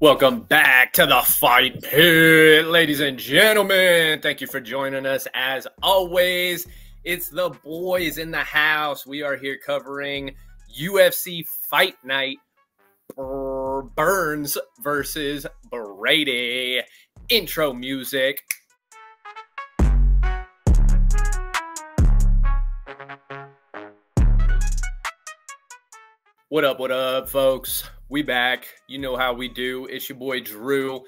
Welcome back to the fight pit, ladies and gentlemen. Thank you for joining us as always. It's the boys in the house. We are here covering UFC Fight Night Burns versus Brady. Intro music. What up, what up, folks? We back. You know how we do. It's your boy Drew.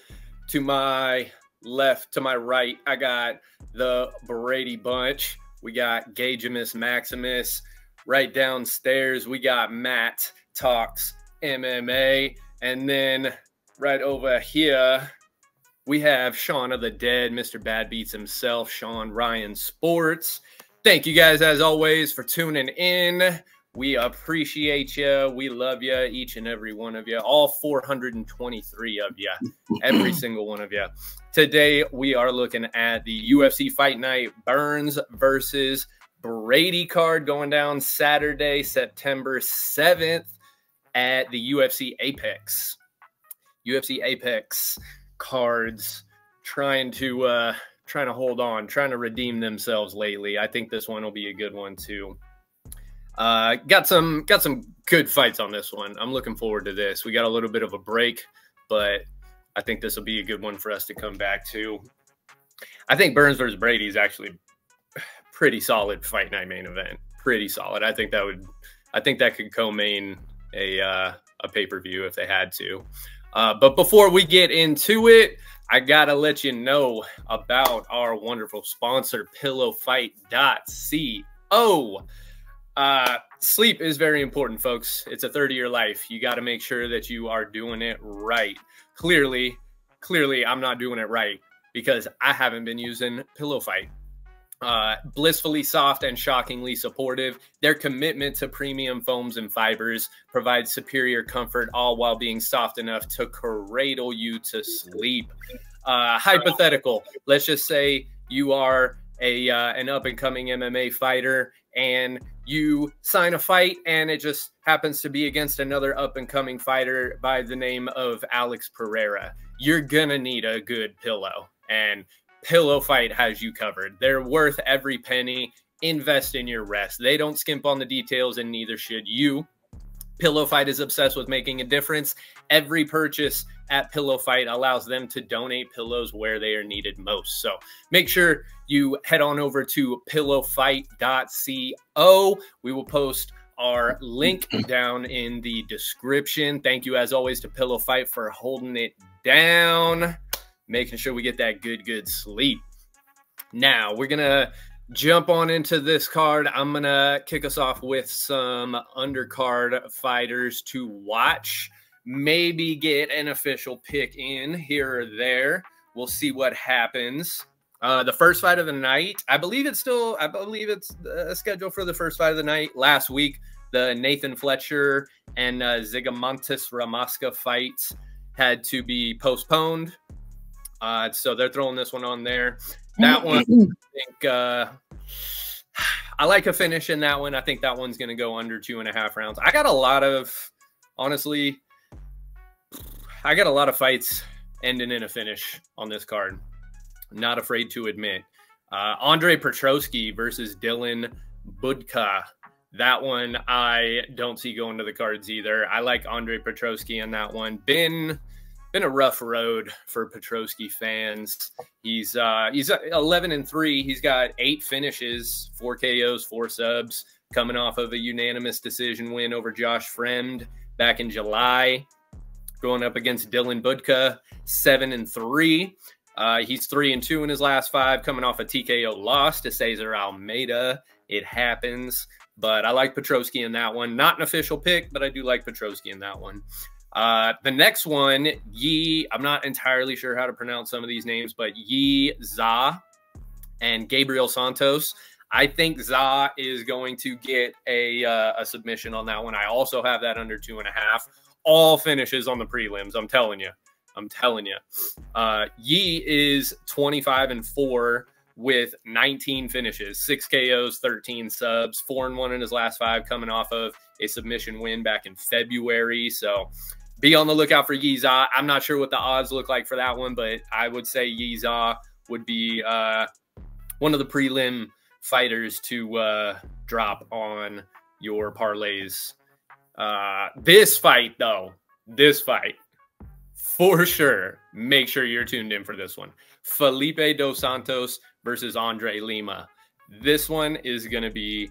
To my left, to my right, I got the Brady bunch. We got Gagemus Maximus. Right downstairs, we got Matt Talks MMA. And then right over here, we have Sean of the Dead, Mr. Bad Beats himself, Sean Ryan Sports. Thank you guys, as always, for tuning in. We appreciate you. We love you, each and every one of you, all 423 of you, every single one of you. Today, we are looking at the UFC Fight Night Burns versus Brady card going down Saturday, September 7th at the UFC Apex. UFC Apex cards trying to uh trying to hold on, trying to redeem themselves lately. I think this one will be a good one too. Uh, got some got some good fights on this one. I'm looking forward to this. We got a little bit of a break, but I think this will be a good one for us to come back to. I think Burns versus Brady is actually pretty solid fight night main event. Pretty solid. I think that would I think that could co-main a uh, a pay per view if they had to. Uh, but before we get into it, I gotta let you know about our wonderful sponsor, PillowFight.co. Uh, sleep is very important, folks. It's a 30 year life. You got to make sure that you are doing it right. Clearly, clearly, I'm not doing it right because I haven't been using Pillow Fight. Uh, blissfully soft and shockingly supportive. Their commitment to premium foams and fibers provides superior comfort, all while being soft enough to cradle you to sleep. Uh, hypothetical. Let's just say you are a uh, an up and coming MMA fighter and you sign a fight and it just happens to be against another up and coming fighter by the name of Alex Pereira, you're gonna need a good pillow. And Pillow Fight has you covered. They're worth every penny. Invest in your rest. They don't skimp on the details, and neither should you. Pillow Fight is obsessed with making a difference. Every purchase at Pillow Fight allows them to donate pillows where they are needed most. So make sure you head on over to pillowfight.co. We will post our link down in the description. Thank you, as always, to Pillow Fight for holding it down, making sure we get that good, good sleep. Now, we're going to jump on into this card. I'm going to kick us off with some undercard fighters to watch maybe get an official pick in here or there. We'll see what happens. Uh, the first fight of the night, I believe it's still, I believe it's uh, scheduled for the first fight of the night. Last week, the Nathan Fletcher and uh, Zygimantas Ramaska fight had to be postponed. Uh, so they're throwing this one on there. That one, I think, uh, I like a finish in that one. I think that one's going to go under two and a half rounds. I got a lot of, honestly, I got a lot of fights ending in a finish on this card. Not afraid to admit. Uh, Andre Petroski versus Dylan Budka. That one I don't see going to the cards either. I like Andre Petroski on that one. Been been a rough road for Petroski fans. He's uh, he's 11 and three. He's got eight finishes, four KOs, four subs, coming off of a unanimous decision win over Josh Fremd back in July going up against Dylan Budka, seven and three. Uh, he's three and two in his last five, coming off a TKO loss to Cesar Almeida. It happens, but I like Petroski in that one. Not an official pick, but I do like Petroski in that one. Uh, the next one, Yi, I'm not entirely sure how to pronounce some of these names, but Yi Za and Gabriel Santos. I think Za is going to get a, uh, a submission on that one. I also have that under two and a half all finishes on the prelims. I'm telling you. I'm telling you. Uh, Yi is 25 and 4 with 19 finishes, six KOs, 13 subs, four and one in his last five, coming off of a submission win back in February. So be on the lookout for Yiza. I'm not sure what the odds look like for that one, but I would say Yiza would be uh, one of the prelim fighters to uh, drop on your parlays. Uh, this fight, though, this fight, for sure, make sure you're tuned in for this one. Felipe Dos Santos versus Andre Lima. This one is going to be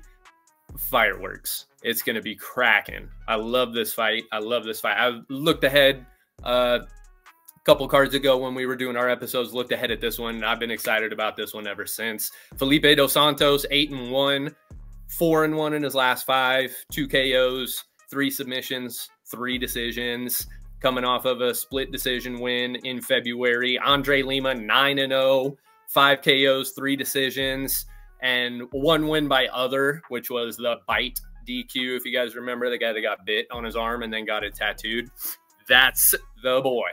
fireworks. It's going to be cracking. I love this fight. I love this fight. I looked ahead uh, a couple cards ago when we were doing our episodes, looked ahead at this one. And I've been excited about this one ever since. Felipe Dos Santos, eight and one, four and one in his last five, two KOs, three submissions, three decisions. Coming off of a split decision win in February. Andre Lima, 9 and 0, five KOs, three decisions and one win by other, which was the bite DQ. If you guys remember, the guy that got bit on his arm and then got it tattooed. That's the boy.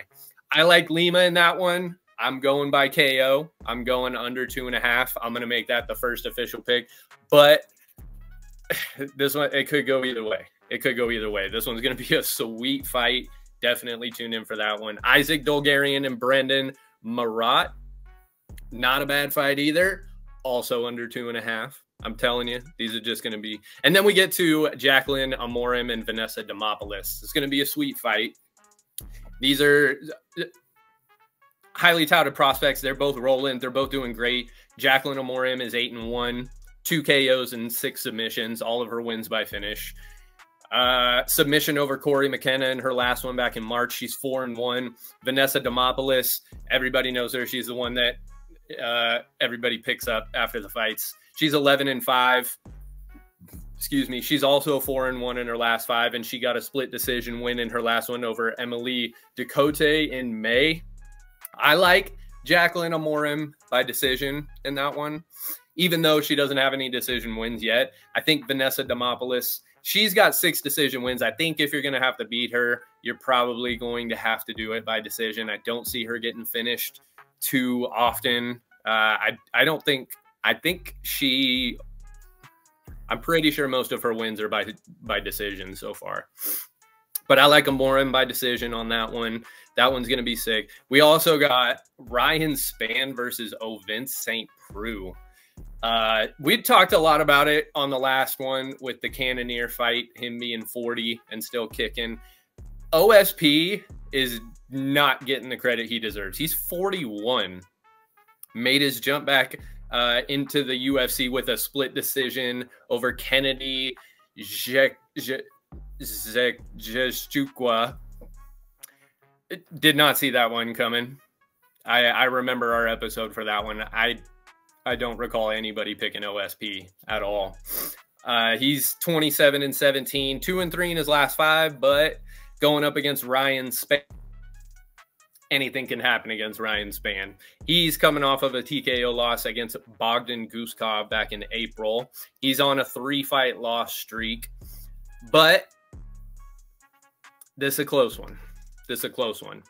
I like Lima in that one. I'm going by KO. I'm going under two and a half. I'm going to make that the first official pick. But this one, it could go either way. It could go either way. This one's going to be a sweet fight. Definitely tune in for that one. Isaac Dulgarian and Brendon Marotte. Not a bad fight either also under two and a half. I'm telling you, these are just going to be. And then we get to Jacqueline Amorim and Vanessa Demopoulos. It's going to be a sweet fight. These are highly touted prospects. They're both rolling. They're both doing great. Jacqueline Amorim is eight and one, two KOs and six submissions. All of her wins by finish. Uh, submission over Cory McKenna in her last one back in March. She's four and one. Vanessa Demopoulos, everybody knows her. She's the one that uh, everybody picks up after the fights. She's 11 and 5. Excuse me. She's also 4 and 1 in her last five, and she got a split decision win in her last one over Emily Ducote in May. I like Jacqueline Amorim by decision in that one, even though she doesn't have any decision wins yet. I think Vanessa Demopoulos, she's got six decision wins. I think if you're going to have to beat her, you're probably going to have to do it by decision. I don't see her getting finished too often. Uh, I I don't think I think she. I'm pretty sure most of her wins are by by decision so far. But I like Amorim by decision on that one. That one's gonna be sick. We also got Ryan Spann versus Ovince St. Preux. Uh, we talked a lot about it on the last one with the Cannonier fight, him being 40 and still kicking. OSP is not getting the credit he deserves. He's 41, made his jump back uh, into the UFC with a split decision over Kennedy Nzechukwu. Did not see that one coming. I, I remember our episode for that one. I I don't recall anybody picking OSP at all. Uh, he's 27 and 17, two and three in his last five, but going up against Ryan Spann anything can happen against Ryan Spann. He's coming off of a TKO loss against Bogdan Guskov back in April. He's on a three fight loss streak, but this is a close one. This is a close one.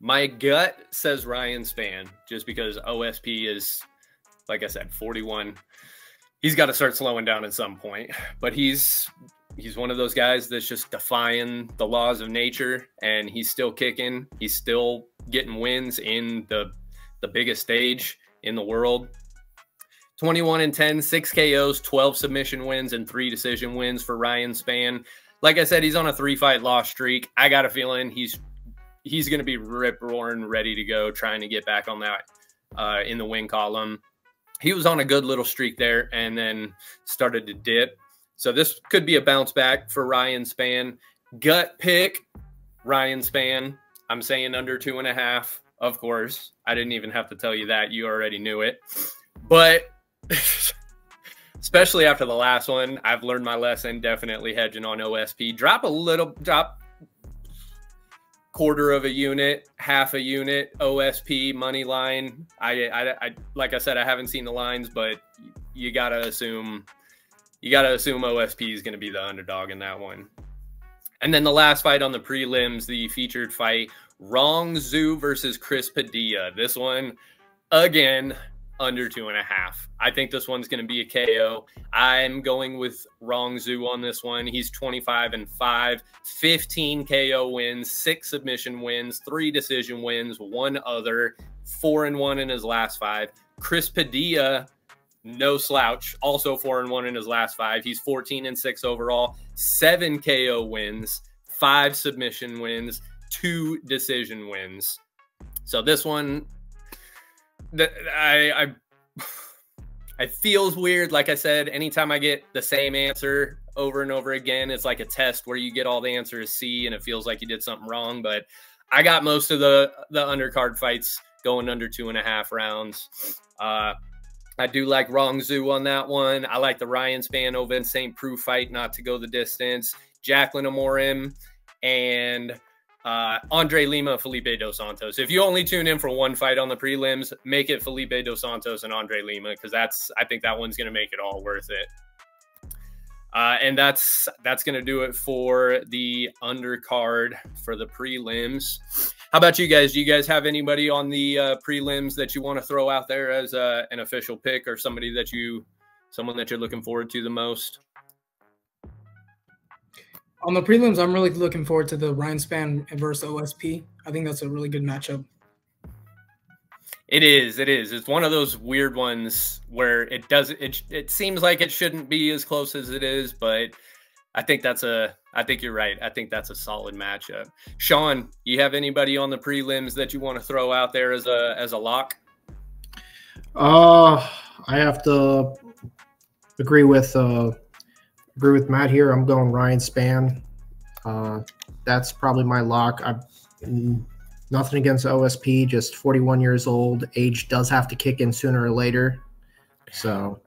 My gut says Ryan Spann just because OSP is, like I said, 41. He's got to start slowing down at some point, but he's he's one of those guys that's just defying the laws of nature and he's still kicking he's still getting wins in the the biggest stage in the world 21 and 10 6 KOs 12 submission wins and 3 decision wins for Ryan Spann. like I said he's on a 3 fight loss streak I got a feeling he's he's going to be rip roaring ready to go trying to get back on that uh, in the win column he was on a good little streak there and then started to dip so this could be a bounce back for Ryan Spann. Gut pick, Ryan Spann. I'm saying under two and a half, of course. I didn't even have to tell you that. You already knew it. But especially after the last one, I've learned my lesson. Definitely hedging on OSP. Drop a little, drop quarter of a unit, half a unit, OSP money line. I, I, I like I said, I haven't seen the lines, but you gotta assume you got to assume OSP is going to be the underdog in that one. And then the last fight on the prelims, the featured fight, Rong Zhu versus Chris Padilla. This one, again, under two and a half. I think this one's going to be a KO. I'm going with Rong Zhu on this one. He's 25 and 5, 15 KO wins, six submission wins, three decision wins, one other, four and one in his last five. Chris Padilla, no slouch, also four and one in his last five. He's 14 and six overall, seven KO wins, five submission wins, two decision wins. So this one, I, I, it feels weird. Like I said, anytime I get the same answer over and over again, it's like a test where you get all the answers C, and it feels like you did something wrong. But I got most of the the undercard fights going under two and a half rounds. Uh, I do like Rong Zhu on that one. I like the Ryan Spann over St. Preux fight not to go the distance. Jacqueline Amorim and uh, Andre Lima, Felipe Dos Santos. If you only tune in for one fight on the prelims, make it Felipe Dos Santos and Andre Lima because that's I think that one's going to make it all worth it. Uh, and that's that's going to do it for the undercard for the prelims. How about you guys? Do you guys have anybody on the uh, prelims that you want to throw out there as uh, an official pick or somebody that you someone that you're looking forward to the most? On the prelims, I'm really looking forward to the Ryan Spann versus OSP. I think that's a really good matchup. It is. It is. It's one of those weird ones where it does. It it seems like it shouldn't be as close as it is, but I think that's a. I think you're right. I think that's a solid matchup. Sean, you have anybody on the prelims that you want to throw out there as a as a lock? Uh, I have to agree with uh, agree with Matt here. I'm going Ryan Spann. Uh, that's probably my lock. I nothing against OSP, just 41 years old. Age does have to kick in sooner or later. So,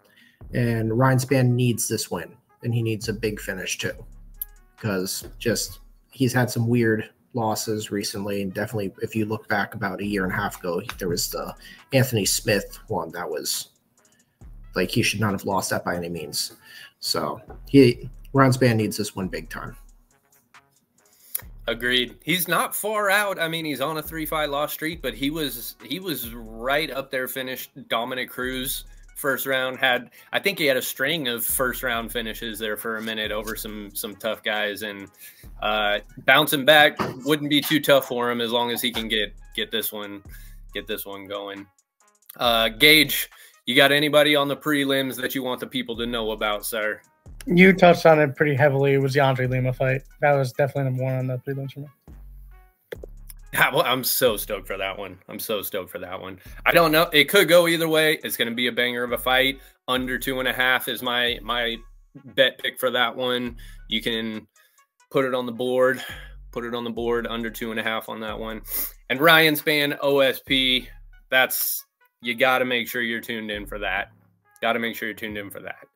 and Ryan Spann needs this win, and he needs a big finish too, because just he's had some weird losses recently, and definitely if you look back about a year and a half ago, there was the Anthony Smith one that was like he should not have lost that by any means. So he Ron Spann needs this one big time. Agreed. He's not far out. I mean, he's on a three fight loss streak, but he was he was right up there. Finished Dominick Cruz first round. Had I think he had a string of first round finishes there for a minute over some some tough guys, and uh, bouncing back wouldn't be too tough for him as long as he can get get this one get this one going. Uh, Gage, you got anybody on the prelims that you want the people to know about, sir? You touched on it pretty heavily. It was the Andre Lima fight. That was definitely number one on the prelims for me. Yeah, well, I'm so stoked for that one. I'm so stoked for that one. I don't know. It could go either way. It's going to be a banger of a fight. Under two and a half is my my bet pick for that one. You can put it on the board. Put it on the board. Under two and a half on that one. And Ryan Spann OSP. That's you got to make sure you're tuned in for that. Got to make sure you're tuned in for that.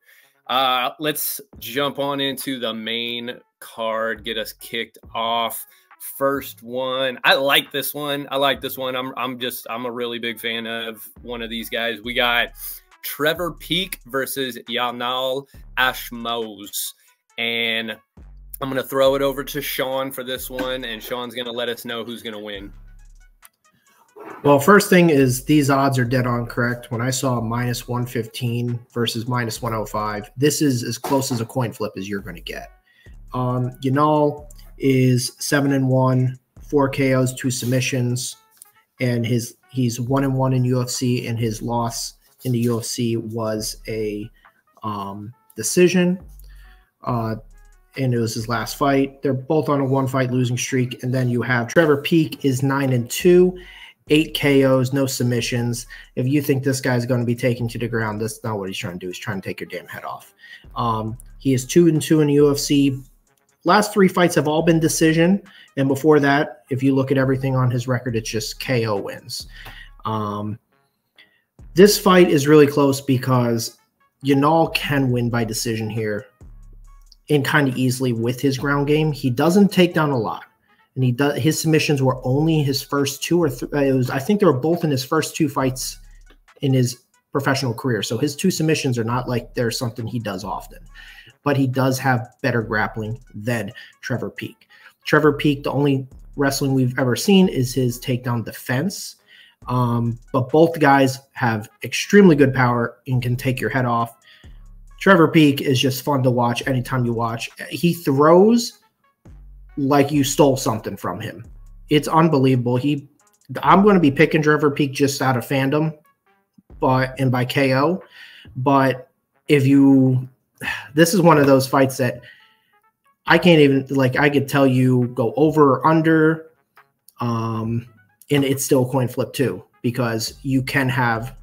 Uh, let's jump on into the main card, get us kicked off. First one, I like this one. I like this one. I'm, I'm just, I'm a really big fan of one of these guys. We got Trevor Peek versus Yanal Ashmouz. And I'm going to throw it over to Sean for this one, and Sean's going to let us know who's going to win. Well, first thing is these odds are dead on correct. When I saw minus 115 versus minus 105, this is as close as a coin flip as you're going to get. Um, Yanal is seven and one, four KOs, two submissions, and his he's one and one in UFC, and his loss in the UFC was a um, decision. Uh, and it was his last fight. They're both on a one fight losing streak. And then you have Trevor Peek is nine and two eight KOs, no submissions. If you think this guy's going to be taken to the ground, that's not what he's trying to do. He's trying to take your damn head off. Um, he is two and two in the UFC. Last three fights have all been decision, and before that, if you look at everything on his record, it's just KO wins. Um, this fight is really close because Yanal can win by decision here, and kind of easily with his ground game. He doesn't take down a lot and he does his submissions were only his first two or three. Uh, it was I think they were both in his first two fights in his professional career. So his two submissions are not like they're something he does often, but he does have better grappling than Trevor Peek. Trevor Peek, the only wrestling we've ever seen is his takedown defense. Um, but both guys have extremely good power and can take your head off. Trevor Peek is just fun to watch anytime you watch. He throws like you stole something from him. It's unbelievable. He I'm going to be picking Trevor Peek just out of fandom, but and by KO. But if you, this is one of those fights that I can't even like. I could tell you go over or under, um, and it's still coin flip too because you can have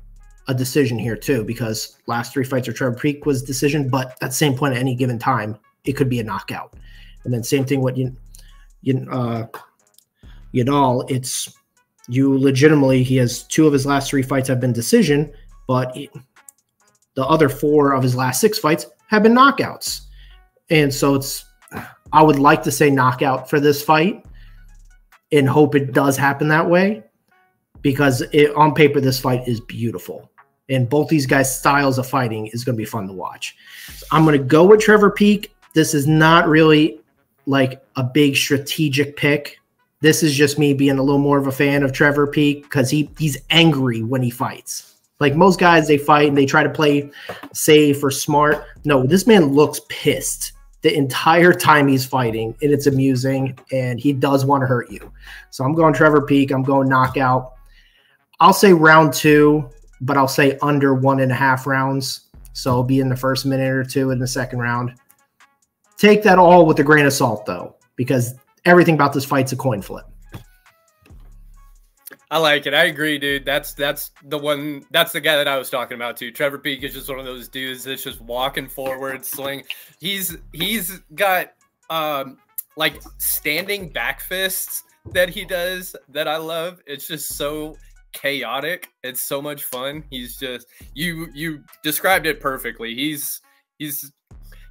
a decision here too because last three fights are Trevor Peek was decision, but at the same point at any given time it could be a knockout. And then same thing with you, you uh, Yadal. It's you legitimately he has two of his last three fights have been decision, but he, the other four of his last six fights have been knockouts. And so it's I would like to say knockout for this fight and hope it does happen that way because it, on paper this fight is beautiful and both these guys styles of fighting is going to be fun to watch so i'm going to go with trevor Peek. this is not really like a big strategic pick this is just me being a little more of a fan of Trevor Peek because he he's angry when he fights. Like most guys, they fight and they try to play safe or smart. No, this man looks pissed the entire time he's fighting, and it's amusing. And he does want to hurt you. So I'm going Trevor Peek. I'm going knockout. I'll say round two, but I'll say under one and a half rounds. So I'll be in the first minute or two in the second round. Take that all with a grain of salt, though, because everything about this fight's a coin flip. I like it. I agree, dude. That's that's the one. That's the guy that I was talking about too. Trevor Peek is just one of those dudes that's just walking forward, sling. He's he's got um like standing back fists that he does that I love. It's just so chaotic. It's so much fun. He's just you you described it perfectly. He's he's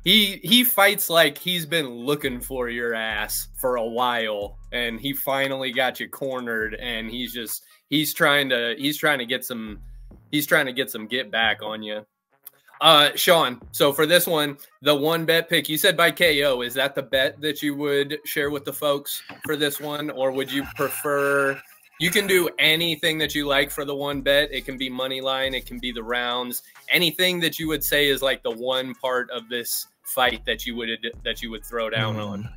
he he fights like he's been looking for your ass for a while and he finally got you cornered and he's just he's trying to he's trying to get some he's trying to get some get back on you uh sean so for this one the one bet pick you said by ko is that the bet that you would share with the folks for this one or would you prefer you can do anything that you like for the one bet. It can be money line, it can be the rounds, anything that you would say is like the one part of this fight that you would that you would throw down mm. on?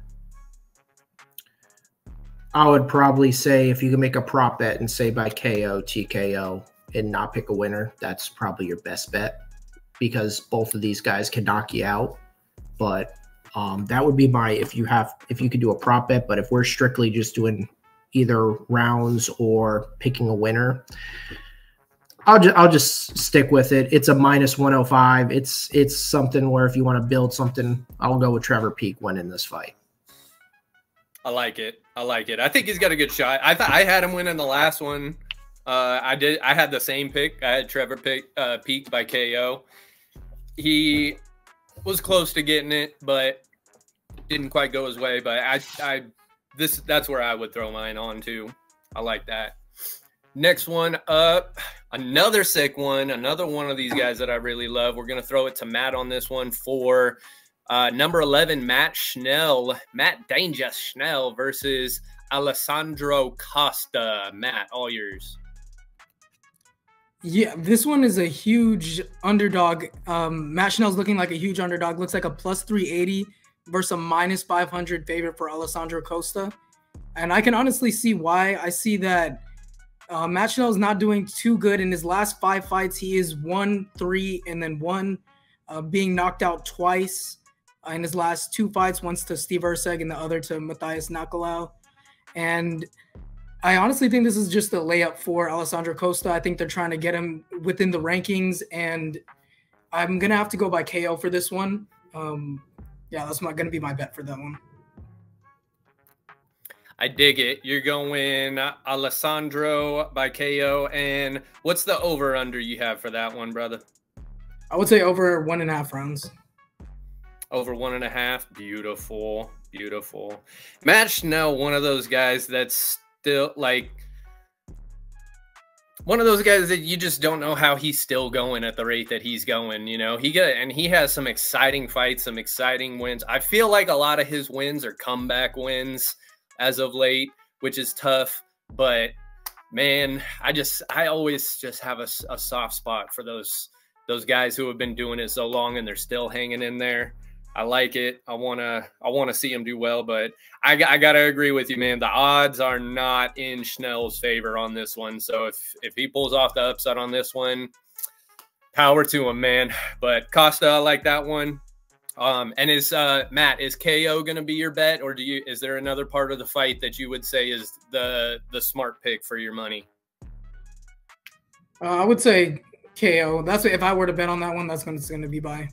I would probably say if you can make a prop bet and say by KO, TKO, and not pick a winner, that's probably your best bet because both of these guys can knock you out. But um, that would be my if you have if you could do a prop bet. But if we're strictly just doing either rounds or picking a winner, I'll just I'll just stick with it. It's a minus 105. It's it's something where if you want to build something, I'll go with Trevor Peek winning this fight. I like it. I like it. I think he's got a good shot. I thought I had him win in the last one. Uh, I did. I had the same pick. I had Trevor pick, uh, Peek by KO. He was close to getting it, but didn't quite go his way. But I, I, this that's where I would throw mine on too. I like that. Next one up, another sick one, another one of these guys that I really love. We're going to throw it to Matt on this one for uh, number 11, Matt Schnell, Matt Danger Schnell versus Alessandro Costa. Matt, all yours. Yeah, this one is a huge underdog. Um, Matt Schnell's looking like a huge underdog. Looks like a plus 380 versus a minus 500 favorite for Alessandro Costa. And I can honestly see why. I see that uh, is not doing too good in his last five fights. He is one, three, and then one, uh, being knocked out twice uh, in his last two fights. Once to Steve Erceg and the other to Matheus Nicolau. And I honestly think this is just a layup for Alessandro Costa. I think they're trying to get him within the rankings, and I'm gonna have to go by KO for this one. Um, yeah, that's not gonna be my bet for that one. I dig it. You're going Alessandro by KO. And what's the over under you have for that one, brother? I would say over one and a half rounds. Over one and a half. Beautiful. Beautiful. Matt Schnell, one of those guys that's still like one of those guys that you just don't know how he's still going at the rate that he's going. You know, he got and he has some exciting fights, some exciting wins. I feel like a lot of his wins are comeback wins as of late, which is tough. But man, I just I always just have a, a soft spot for those those guys who have been doing it so long and they're still hanging in there. I like it. I wanna I wanna see him do well, but I, I gotta agree with you, man. The odds are not in Schnell's favor on this one. So if if he pulls off the upset on this one, power to him, man. But Costa, I like that one. Um, and is uh, Matt is KO going to be your bet, or do you? Is there another part of the fight that you would say is the the smart pick for your money? Uh, I would say KO. That's if I were to bet on that one. That's going to be by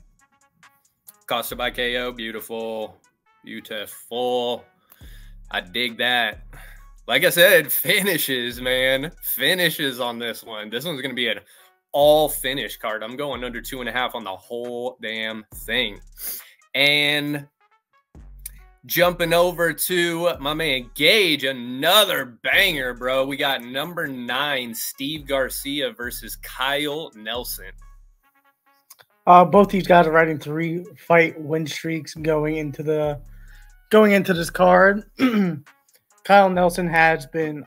Costa by KO. Beautiful, beautiful. I dig that. Like I said, finishes, man, finishes on this one. This one's going to be an all finish card. I'm going under two and a half on the whole damn thing. And jumping over to my man Gage, another banger, bro. We got number nine, Steve Garcia versus Kyle Nelson. Uh, both these guys are riding three fight win streaks going into the going into this card. Kyle Nelson has been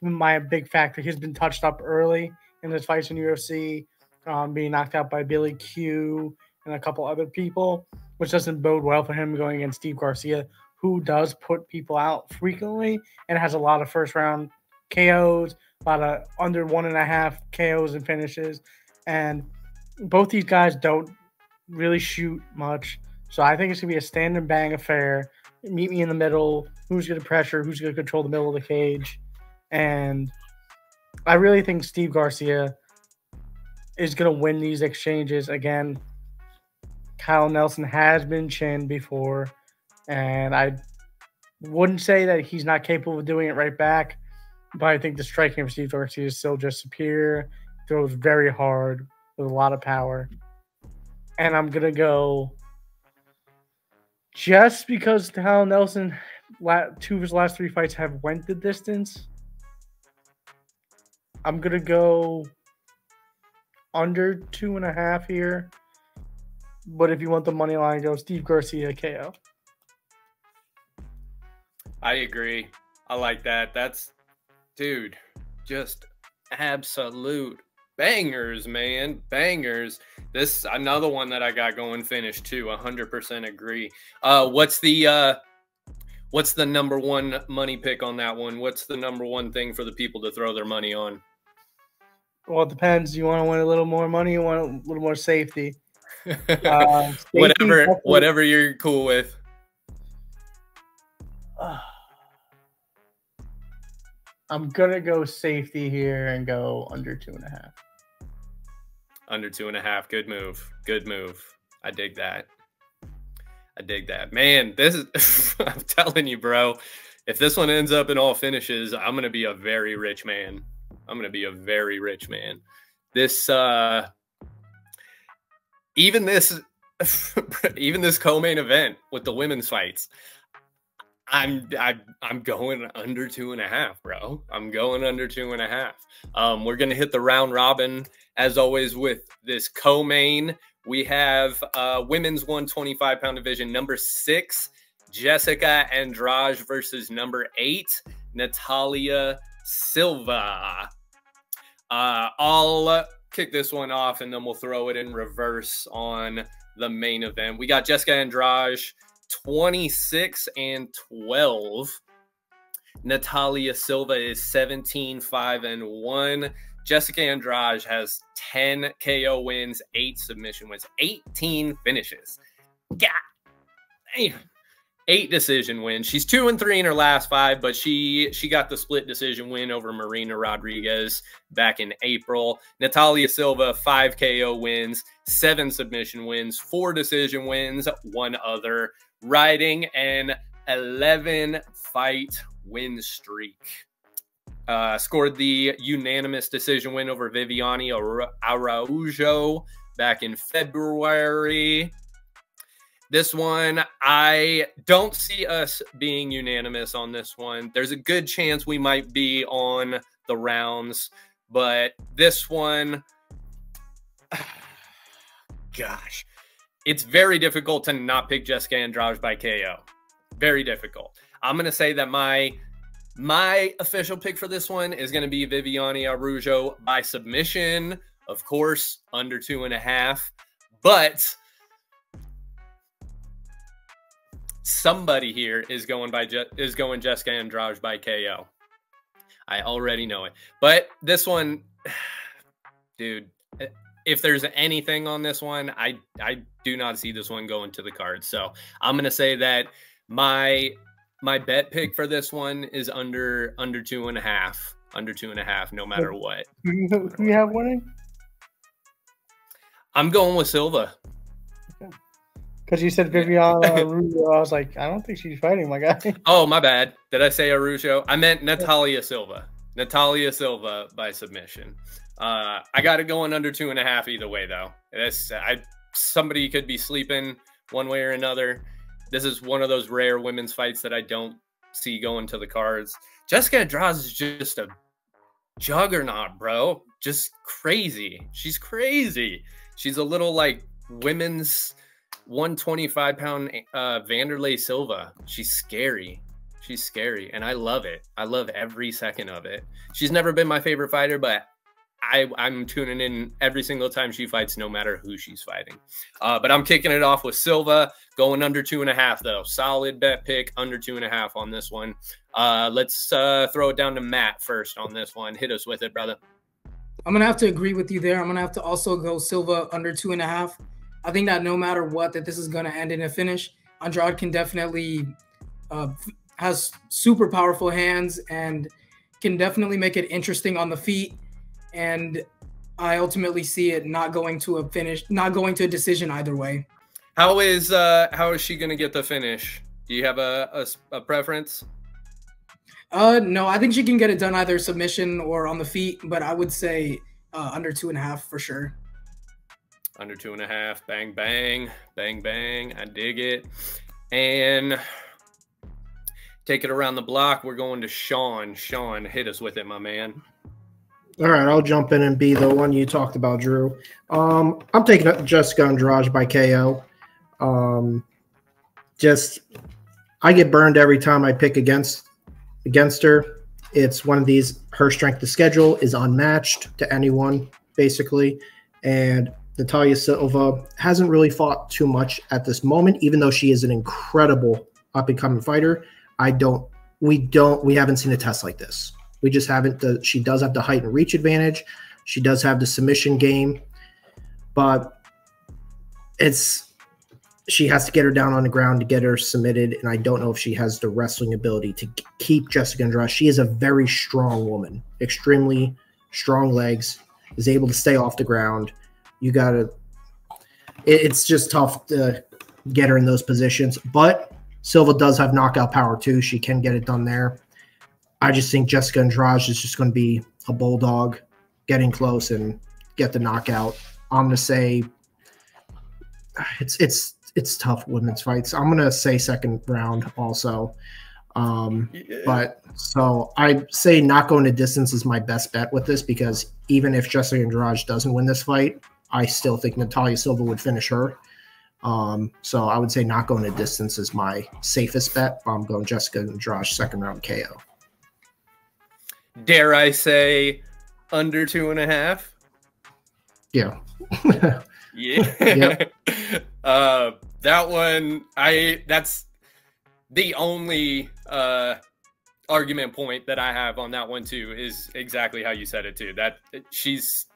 my big factor. He's been touched up early in his fights in UFC, um, being knocked out by Billy Q and a couple other people, which doesn't bode well for him going against Steve Garcia, who does put people out frequently and has a lot of first round KOs, a lot of under one and a half KOs and finishes. And both these guys don't really shoot much. So I think it's going to be a stand and bang affair. Meet me in the middle. Who's going to pressure? Who's going to control the middle of the cage? And I really think Steve Garcia is going to win these exchanges again. Kyle Nelson has been chin before, and I wouldn't say that he's not capable of doing it right back, but I think the striking of Steve Garcia is still just superior. Throws very hard with a lot of power. And I'm going to go just because Kyle Nelson, two of his last three fights have went the distance. I'm gonna go under two and a half here. But if you want the money line, go Steve Garcia KO. I agree. I like that. That's dude, just absolute bangers, man. Bangers. This another one that I got going finished too. 100% agree. Uh what's the uh what's the number one money pick on that one? What's the number one thing for the people to throw their money on? Well, it depends. You want to win a little more money, you want a little more safety. Uh, safety whatever, definitely. whatever you're cool with. I'm gonna go safety here and go under two and a half. Under two and a half. Good move. Good move. I dig that. I dig that. Man, this is I'm telling you, bro. If this one ends up in all finishes, I'm gonna be a very rich man. I'm going to be a very rich man. This, uh, even this, even this co-main event with the women's fights, I'm I, am I'm going under two and a half, bro. I'm going under two and a half. Um, we're gonna hit the round robin as always with this co-main. We have uh, women's 125 pound division number six, Jessica Andrade versus number eight, Natalia Silva. Uh, I'll kick this one off and then we'll throw it in reverse on the main event. We got Jessica Andrade 26 and 12. Natalia Silva is 17, 5 and 1. Jessica Andrade has 10 KO wins, 8 submission wins, 18 finishes. God damn eight decision wins. She's two and three in her last five, but she she got the split decision win over Marina Rodriguez back in April. Natalia Silva five KO wins, seven submission wins, four decision wins, one other, riding an eleven fight win streak. Uh, scored the unanimous decision win over Viviane Araujo back in February. This one, I don't see us being unanimous on this one. There's a good chance we might be on the rounds, but this one, gosh, it's very difficult to not pick Jessica Andrade by KO. Very difficult. I'm going to say that my My official pick for this one is going to be Viviane Araujo by submission. Of course, under two and a half. But somebody here is going by Je- is going Jessica Andrade by KO. I already know it. But this one, dude, eh, if there's anything on this one, I I do not see this one going to the card. So I'm gonna say that my my bet pick for this one is under under two and a half, under two and a half, no matter what. Who you have winning? I'm going with Silva. Because you said Viviana Araujo, I was like, I don't think she's fighting, my guy. Oh, my bad. Did I say Araujo? I meant Natalia Silva. Natalia Silva by submission. Uh, I got it going under two and a half either way, though. That's I. Somebody could be sleeping one way or another. This is one of those rare women's fights that I don't see going to the cards. Jessica Andrade is just a juggernaut, bro. Just crazy. She's crazy. She's a little like women's 125 pound uh, Wanderlei Silva. She's scary. She's scary, and I love it. I love every second of it. She's never been my favorite fighter, but I, I'm tuning in every single time she fights, no matter who she's fighting. Uh, but I'm kicking it off with Silva, going under two and a half, though. Solid bet pick, under two and a half on this one. Uh, let's uh, throw it down to Matt first on this one. Hit us with it, brother. I'm gonna have to agree with you there. I'm gonna have to also go Silva under two and a half. I think that no matter what, that this is gonna end in a finish. Andrade can definitely uh, has super powerful hands and can definitely make it interesting on the feet. And I ultimately see it not going to a finish, not going to a decision either way. How is uh how is she gonna get the finish? Do you have a, a, a preference? Uh no, I think she can get it done either submission or on the feet, but I would say uh, under two and a half for sure. Under two and a half, bang bang, bang bang. I dig it. And take it around the block. We're going to Sean. Sean, hit us with it, my man. All right, I'll jump in and be the one you talked about, Drew. Um, I'm taking up Jessica Andrade by KO. Um, just I get burned every time I pick against against her. It's one of these. Her strength of schedule is unmatched to anyone, basically, and Natalia Silva hasn't really fought too much at this moment, even though she is an incredible up and coming fighter. I don't. We don't. We haven't seen a test like this. We just haven't. The, she does have the height and reach advantage. She does have the submission game, but it's she has to get her down on the ground to get her submitted. And I don't know if she has the wrestling ability to keep Jessica Andrade. She is a very strong woman, extremely strong legs, is able to stay off the ground. You got to. It, it's just tough to get her in those positions, but Silva does have knockout power too. She can get it done there. I just think Jessica Andrade is just going to be a bulldog, getting close and get the knockout. I'm going to say it's it's it's tough women's fights. I'm going to say second round also. Um, yeah. But so I say not going to distance is my best bet with this because even if Jessica Andrade doesn't win this fight, I still think Natalia Silva would finish her. Um, so I would say not going to distance is my safest bet. I'm going Jessica Andrade second round KO. Dare I say under two and a half? Yeah. yeah. Yep. uh, that one, I that's the only uh, argument point that I have on that one too is exactly how you said it too. That she's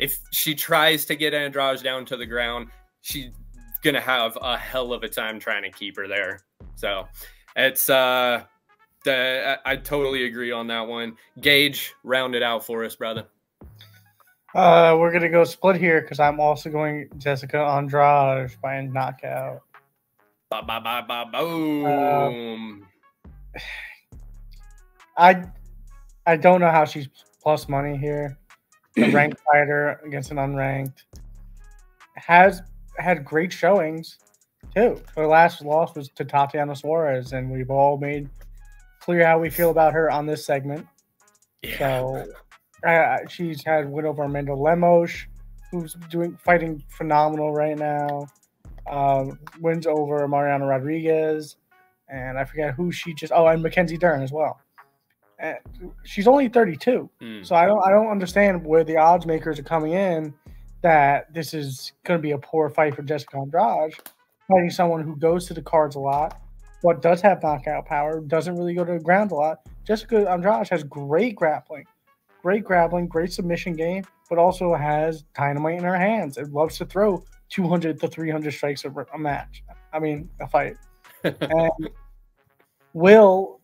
if she tries to get Andrade down to the ground, she's gonna have a hell of a time trying to keep her there. So it's uh the, I, I totally agree on that one. Gage, round it out for us, brother. Uh, we're gonna go split here because I'm also going Jessica Andrade by knockout. Ba ba ba ba boom. Uh, I I don't know how she's plus money here. A ranked fighter against an unranked has had great showings too. Her last loss was to Tatiana Suarez, and we've all made clear how we feel about her on this segment. Yeah. So uh, she's had win over Amanda Lemos, who's doing fighting phenomenal right now. Um, wins over Mariana Rodriguez, and I forget who she just. Oh, and Mackenzie Dern as well. She's only 32. Mm. So I don't I don't understand where the odds makers are coming in that this is going to be a poor fight for Jessica Andrade, fighting someone who goes to the cards a lot, but does have knockout power, doesn't really go to the ground a lot. Jessica Andrade has great grappling, great grappling, great submission game, but also has dynamite in her hands and loves to throw 200 to 300 strikes a, a match. I mean, a fight. and will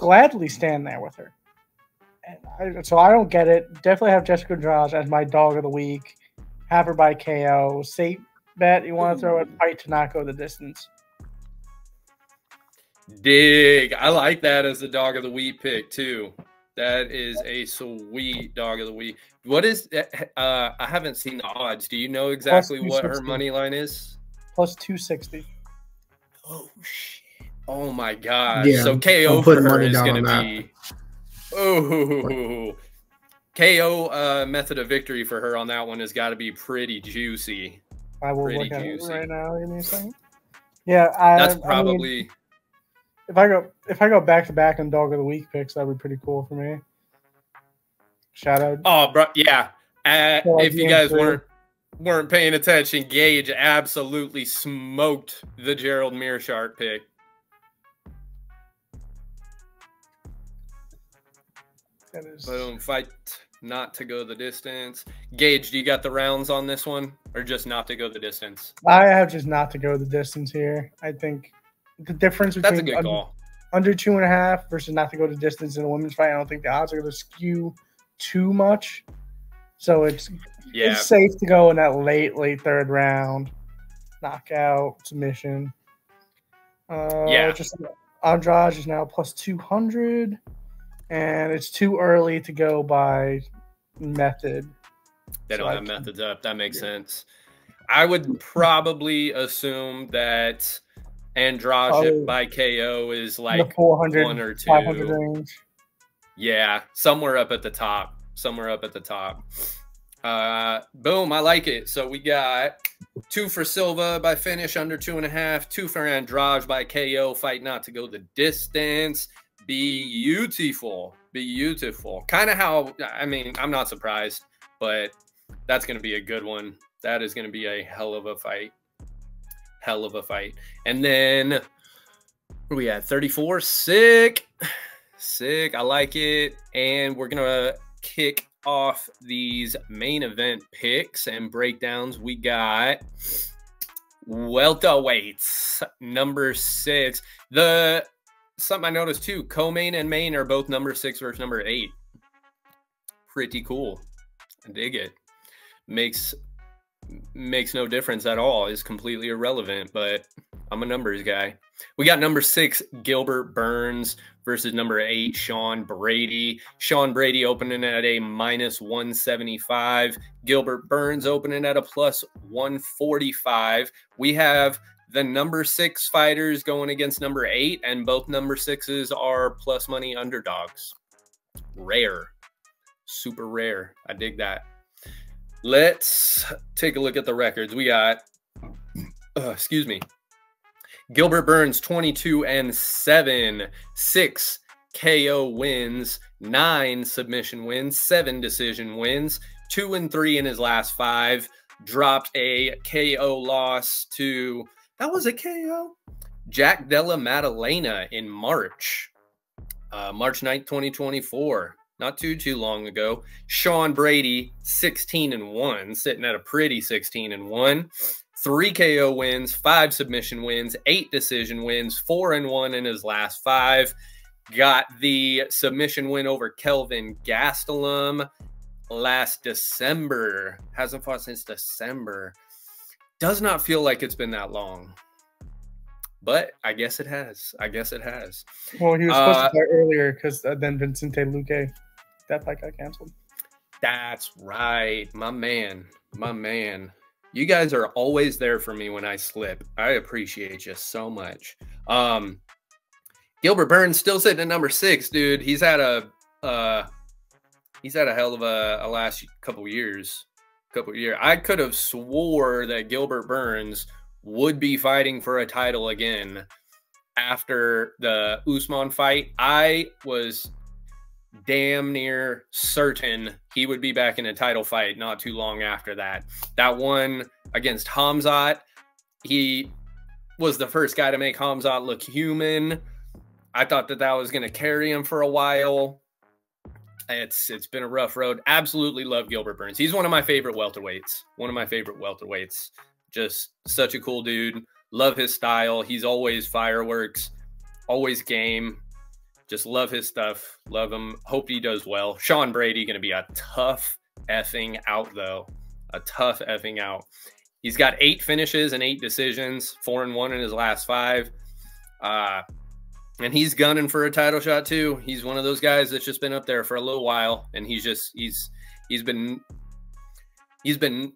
gladly stand there with her. And I, so I don't get it. Definitely have Jessica Andrade as my dog of the week. Have her by KO. Safe bet you want to throw a fight to not go the distance. Dig. I like that as the dog of the week pick too. That is a sweet dog of the week. What is? Uh, I haven't seen the odds. Do you know exactly what her money line is? Plus 260. Oh shit! Oh my god! Yeah, so KO I'm for her money is down going to be. Oh, KO uh, method of victory for her on that one has got to be pretty juicy. I will Pretty look at it juicy. right now. Give me a second. Yeah, I, That's I mean, probably if I go if I go back to back on dog of the week picks, that'd be pretty cool for me. Shout out. Oh, bro, yeah. Uh, Well, if you guys sure. weren't weren't paying attention, Gage absolutely smoked the Gerald Meerschaert pick. That is, Boom, fight not to go the distance. Gage, do you got the rounds on this one, or just not to go the distance? I have just not to go the distance here. I think the difference That's a between good under, call. under two and a half versus not to go the distance in a women's fight, I don't think the odds are going to skew too much. So it's Yeah, it's safe to go in that late, late third round, knockout, submission. Uh, Yeah. Just Andrade is now plus 200, and it's too early to go by method. they so don't I have methods up. That makes yeah. sense. I would probably assume that Andrade by KO is like the 400, one or 500 two. range. Yeah, somewhere up at the top. Somewhere up at the top. Uh, boom, I like it. So we got two for Silva by finish under two and a half, two for Andrade by KO, fight not to go the distance. Beautiful, beautiful. Kind of how I mean, I'm not surprised, but that's going to be a good one. That is going to be a hell of a fight. Hell of a fight. And then we had 34 sick sick i like it and we're gonna kick off these main event picks and breakdowns we got welterweights number six the something i noticed too co-main and main are both number six versus number eight pretty cool i dig it makes makes no difference at all is completely irrelevant but i'm a numbers guy we got number six, Gilbert Burns versus number eight, Sean Brady. Sean Brady opening at a minus 175. Gilbert Burns opening at a plus 145. We have the number six fighters going against number eight, and both number sixes are plus money underdogs. Rare. Super rare. I dig that. Let's take a look at the records. We got, uh, excuse me, Gilbert Burns 22 and 7, 6 KO wins, 9 submission wins, 7 decision wins, 2 and 3 in his last 5. Dropped a KO loss to that was a KO. Jack Della Maddalena in March. Uh, March 9th, 2024. Not too too long ago. Sean Brady 16 and 1, sitting at a pretty 16 and 1 three KO wins, five submission wins, eight decision wins, four and one in his last five. Got the submission win over Kelvin Gastelum last December. Hasn't fought since December. Does not feel like it's been that long. But I guess it has. I guess it has. Well, he was supposed Uh, to start earlier because uh, then Vicente Luque, that fight got canceled. That's right. My man. My man. You guys are always there for me when I slip. I appreciate you so much. Um Gilbert Burns still sitting at number six, dude. He's had a uh he's had a hell of a, a last couple years. Couple years. I could have swore that Gilbert Burns would be fighting for a title again after the Usman fight. I was damn near certain he would be back in a title fight not too long after that. That one against Hamzat, he was the first guy to make Hamzat look human. I thought that that was going to carry him for a while. It's it's been a rough road. Absolutely love Gilbert Burns. He's one of my favorite welterweights. One of my favorite welterweights. Just such a cool dude. Love his style. He's always fireworks, always game. Just love his stuff. Love him. Hope he does well. Sean Brady going to be a tough effing out though. A tough effing out. He's got eight finishes and eight decisions, four and one in his last five. Uh, and he's gunning for a title shot too. He's one of those guys that's just been up there for a little while, and he's just he's he's been he's been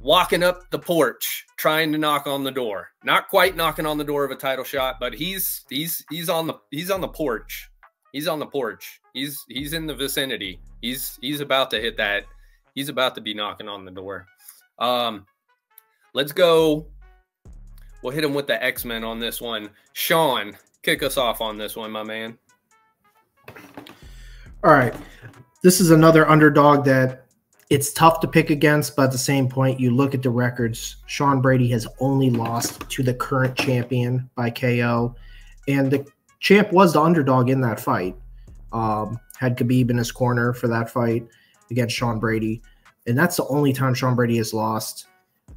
walking up the porch trying to knock on the door. Not quite knocking on the door of a title shot, but he's he's he's on the he's on the porch. He's on the porch. He's he's in the vicinity. He's he's about to hit that. He's about to be knocking on the door. Um let's go. We'll hit him with the X-Men on this one. Sean, kick us off on this one, my man. All right. This is another underdog that it's tough to pick against, but at the same point, you look at the records. Sean Brady has only lost to the current champion by KO, and the champ was the underdog in that fight. Um, had Khabib in his corner for that fight against Sean Brady, and that's the only time Sean Brady has lost.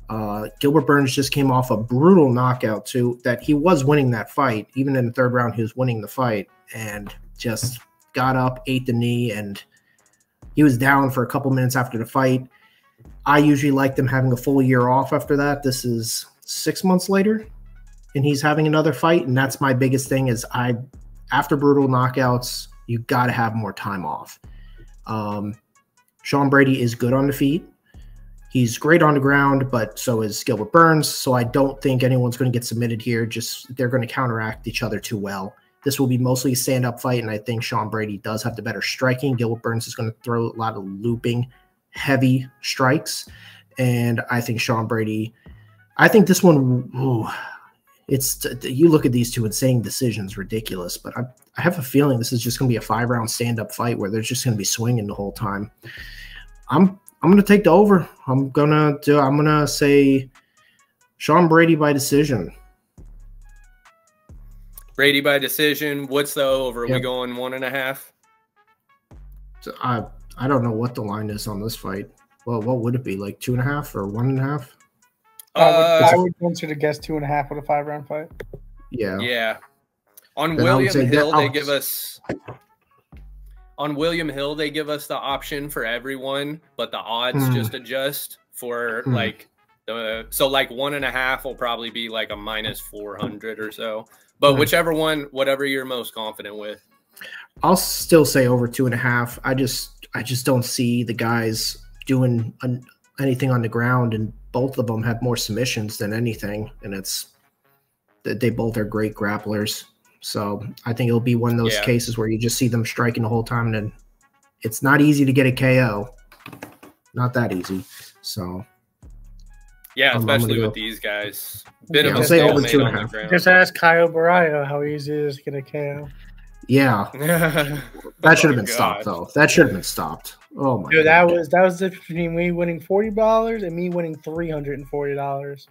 Uh, Gilbert Burns just came off a brutal knockout too. That he was winning that fight, even in the third round, he was winning the fight, and just got up, ate the knee, and he was down for a couple minutes after the fight. I usually like them having a full year off after that. This is six months later, and he's having another fight, and that's my biggest thing. Is I after brutal knockouts, you got to have more time off. Um, Sean Brady is good on the feet. He's great on the ground, but so is Gilbert Burns. So I don't think anyone's going to get submitted here. Just they're going to counteract each other too well. This will be mostly a stand up fight, and I think Sean Brady does have the better striking. Gilbert Burns is going to throw a lot of looping, heavy strikes, and I think Sean Brady. I think this one, ooh, it's you look at these two and saying decisions ridiculous, but I, I have a feeling this is just going to be a five round stand up fight where they're just going to be swinging the whole time. I'm I'm going to take the over. I'm gonna do. I'm gonna say Sean Brady by decision. Brady by decision. What's the over? Are yep. we going one and a half? So I I don't know what the line is on this fight. Well, what would it be? Like two and a half or one and a half? Uh, I, would, I would venture to guess two and a half with a five round fight. Yeah. Yeah. On then William Hill, they give us on William Hill, they give us the option for everyone, but the odds mm. just adjust for mm. like the so like one and a half will probably be like a minus four hundred or so. But mm. whichever one, whatever you're most confident with. I'll still say over two and a half. I just I just don't see the guys doing an, anything on the ground, and both of them have more submissions than anything, and it's that they both are great grapplers. So I think it'll be one of those yeah. cases where you just see them striking the whole time, and then it's not easy to get a KO. Not that easy. So yeah, I'm, especially I'm with go. these guys. Bit yeah, of a say over two and a half. Just ask Caio Borralho how easy it is to get a KO. Yeah, that should have been oh God. stopped though. That should have been stopped. Oh my! Dude, God. that was that was the difference between me winning forty dollars and me winning three hundred and forty dollars.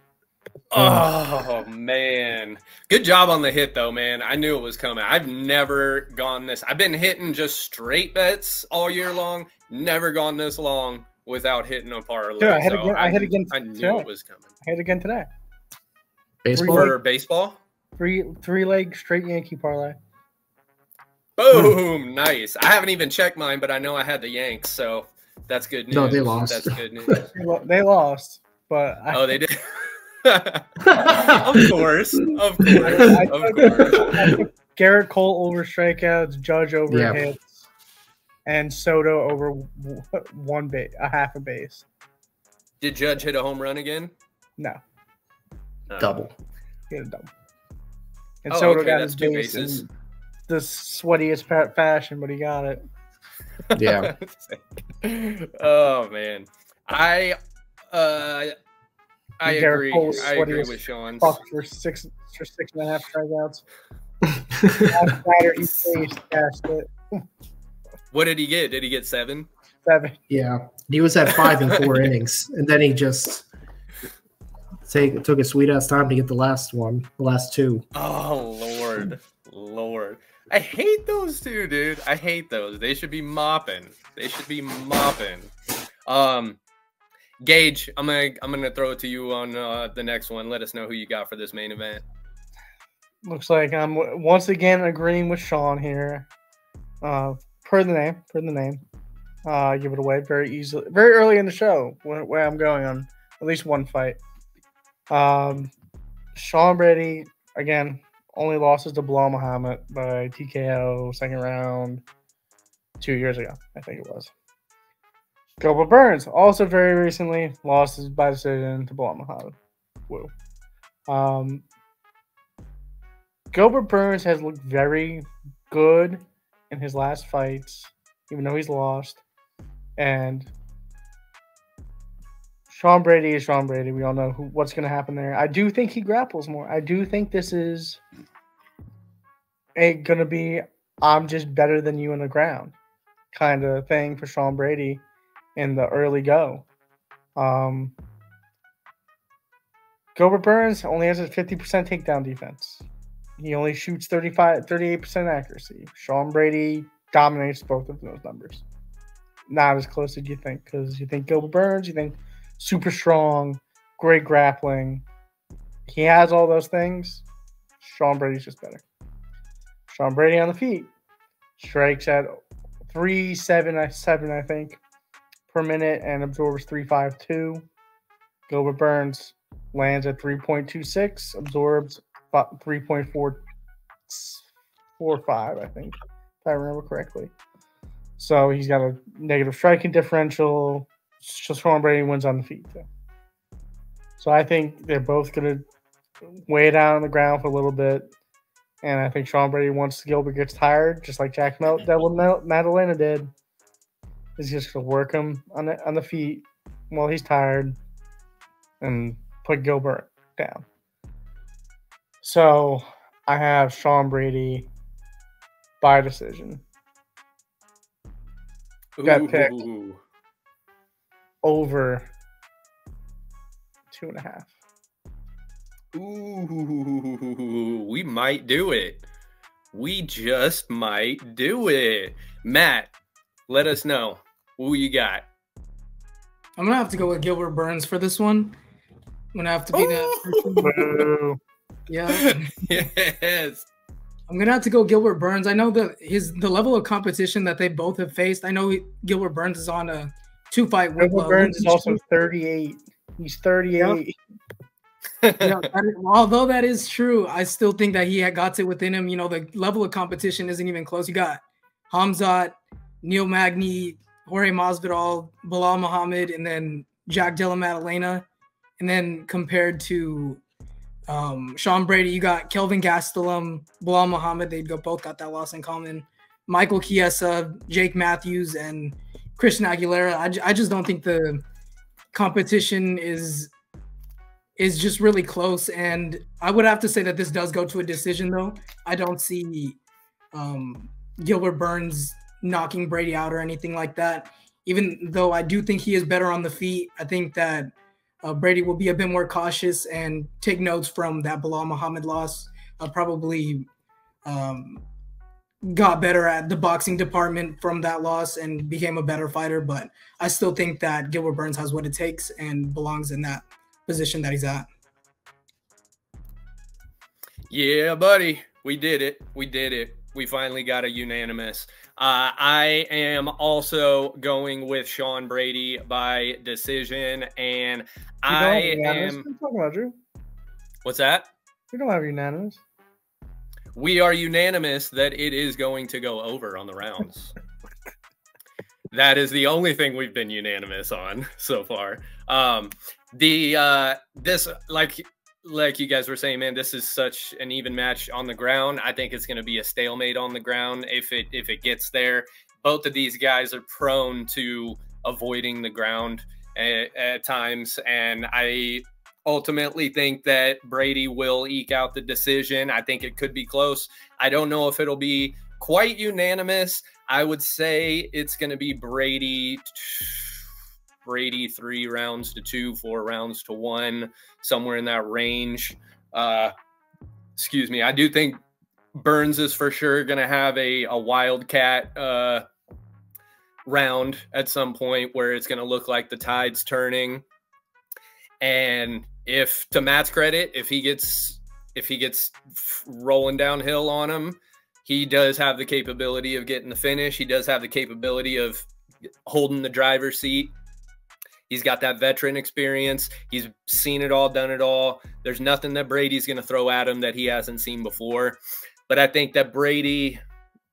Oh man. Good job on the hit though, man. I knew it was coming. I've never gone this. I've been hitting just straight bets all year long. Never gone this long without hitting a parlay. Dude, I hit so again. I, I, hit again. I knew today. it was coming. I hit again today. Baseball three, for baseball. Three three leg straight Yankee parlay. Boom! nice. I haven't even checked mine, but I know I had the Yanks, so that's good news. No, they lost. That's good news. they lost, but I, oh, they did. of course, of course, I, I of course. Gerrit Cole over strikeouts, Judge over yeah. hits, and Soto over one base, a half a base. Did Judge hit a home run again? No. Uh, double. He hit a double. And oh, Soto okay, got his two base bases. in the sweatiest fashion, but he got it. Yeah. oh man, I uh I agree. I agree with Sean. For six for six and a half strikeouts. Last batter he faced cashed it. What did he get? Did he get seven? Seven. Yeah, he was at five in four innings, and then he just take took a sweet ass time to get the last one, the last two. Oh Lord, Lord. I hate those two, dude. I hate those. They should be mopping. They should be mopping. Um, Gage, I'm gonna I'm gonna throw it to you on uh, the next one. Let us know who you got for this main event. Looks like I'm once again agreeing with Sean here. Uh, per the name, per the name. Uh, give it away very easily, very early in the show where, where I'm going on at least one fight. Um, Sean Brady again only losses to Belal Muhammad by TKO second round two years ago, I think it was. Gilbert Burns also very recently lost his by decision to Belal Muhammad. Woo. Um, Gilbert Burns has looked very good in his last fights, even though he's lost. And Sean Brady is Sean Brady. We all know who, what's going to happen there. I do think he grapples more. I do think this is going to be I'm just better than you in the ground kind of thing for Sean Brady in the early go. Um, Gilbert Burns only has a 50% takedown defense. He only shoots 35, 38% accuracy. Sean Brady dominates both of those numbers. Not as close as you think, because you think Gilbert Burns, you think super strong, great grappling. He has all those things. Sean Brady's just better. Sean Brady on the feet strikes at three seven seven, I think, per minute and absorbs three five two. Gilbert Burns lands at three point two six, absorbs three point four four five, I think, if I remember correctly. So he's got a negative striking differential. Sean Brady wins on the feet. Though. So I think they're both going to weigh down on the ground for a little bit. And I think Sean Brady, once Gilbert gets tired, just like Jack Mel- Maddalena did, is just to work him on the, on the feet while he's tired and put Gilbert down. So I have Sean Brady by decision. Got picked over two and a half. Ooh, we might do it. We just might do it. Matt, let us know who you got. I'm gonna have to go with Gilbert Burns for this one. I'm gonna have to be that. Oh! Yeah, yes. I'm gonna have to go Gilbert Burns. I know that his the level of competition that they both have faced. I know Gilbert Burns is on a two fight win. Gilbert Burns is also 38. He's 38. yeah, that is- although that is true, I still think that he had got it within him. You know, the level of competition isn't even close. You got Hamzat, Neil Magny, Jorge Masvidal, Belal Muhammad, and then Jack Della Maddalena. And then compared to um, Sean Brady, you got Kelvin Gastelum, Bilal Muhammad. They both got that loss in common. Michael Chiesa, Jake Matthews, and Christian Aguilera. I, I just don't think the competition is is just really close. And I would have to say that this does go to a decision, though. I don't see um, Gilbert Burns knocking Brady out or anything like that. Even though I do think he is better on the feet, I think that uh, Brady will be a bit more cautious and take notes from that Belal Muhammad loss. Uh, probably um, got better at the boxing department from that loss and became a better fighter. But I still think that Gilbert Burns has what it takes and belongs in that position that he's at. Yeah, buddy. We did it. We did it. We finally got a unanimous. Uh, I am also going with Sean Brady by decision, and You I am. What are you talking about, Drew? What's that? We don't have unanimous. We are unanimous that it is going to go over on the rounds. that is the only thing we've been unanimous on so far. Um, the uh, this like like you guys were saying, man, this is such an even match on the ground. I think it's going to be a stalemate on the ground if it if it gets there. Both of these guys are prone to avoiding the ground at, at times, and I ultimately think that Brady will eke out the decision. I think it could be close. I don't know if it'll be quite unanimous. I would say it's going to be Brady. Brady three rounds to two, four rounds to one, somewhere in that range. Uh, excuse me. I do think Burns is for sure going to have a, a wildcat uh, round at some point where it's going to look like the tide's turning. And if, to Matt's credit, if he gets if he gets rolling downhill on him, he does have the capability of getting the finish. He does have the capability of holding the driver's seat. He's got that veteran experience. He's seen it all, done it all. There's nothing that Brady's going to throw at him that he hasn't seen before. But I think that Brady,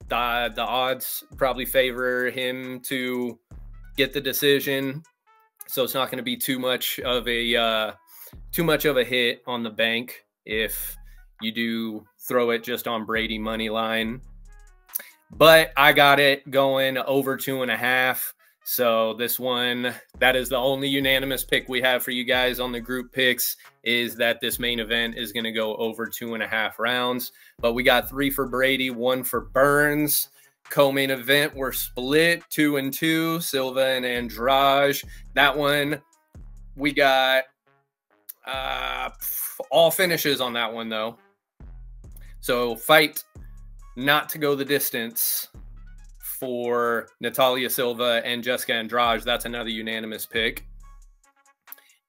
the, the odds probably favor him to get the decision. So it's not going to be too much of a uh, too much of a hit on the bank if you do throw it just on Brady money line. But I got it going over two and a half. So this one, that is the only unanimous pick we have for you guys on the group picks is that this main event is going to go over two and a half rounds. But we got three for Brady, one for Burns. Co-main event, we're split two and two, Silva and Andrade. That one, we got uh, all finishes on that one though. So fight not to go the distance for Natalia Silva and Jessica Andrade. That's another unanimous pick.